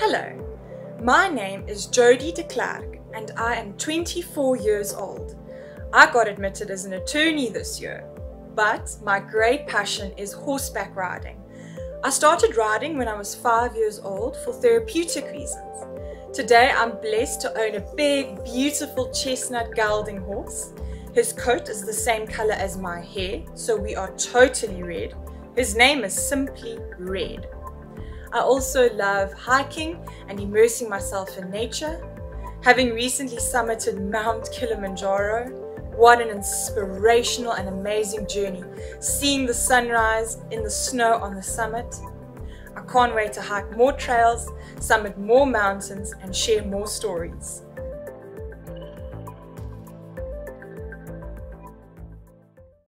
Hello, my name is Jodie de Klerk and I am 24 years old. I got admitted as an attorney this year, but my great passion is horseback riding. I started riding when I was five years old for therapeutic reasons. Today I'm blessed to own a big, beautiful chestnut gelding horse. His coat is the same color as my hair, so we are totally red. His name is simply Red. I also love hiking and immersing myself in nature. Having recently summited Mount Kilimanjaro, what an inspirational and amazing journey. Seeing the sunrise in the snow on the summit. I can't wait to hike more trails, summit more mountains, and share more stories.